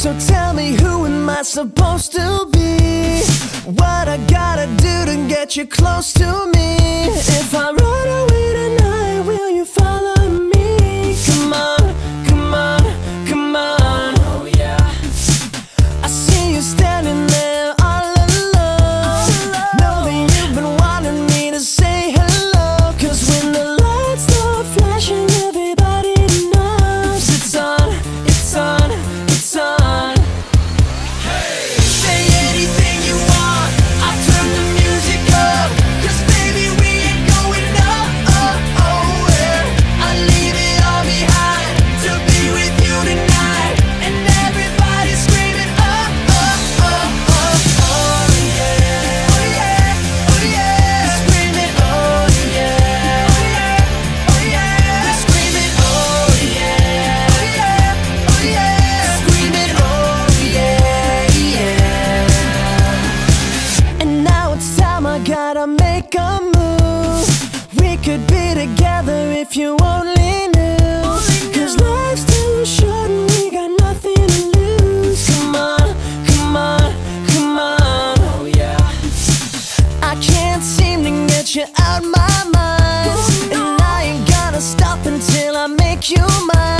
So tell me who am I supposed to be? What I gotta do to get you close to me? If I could be together if you only knew. Cause life's too short and we got nothing to lose. Come on, come on, come on. Oh yeah. I can't seem to get you out my mind. Oh, and I ain't gonna stop until I make you mine.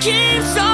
keeps on